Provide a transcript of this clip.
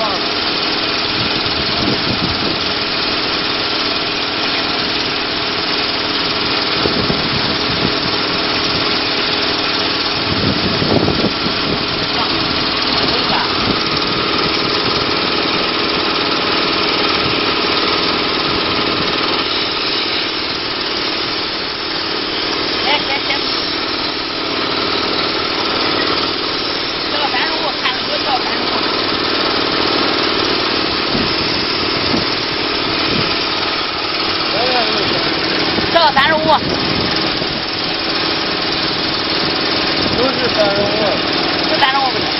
farm. 三十五，都是三十五，就三十五不行。